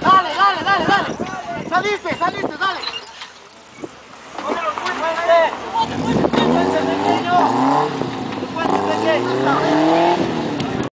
Dale, dale, dale, dale. Saliste, saliste, dale. ¡Cómelo, fuerte! ¡Fuerte, fuerte! ¡Fuerte, fuerte! ¡Fuerte, fuerte!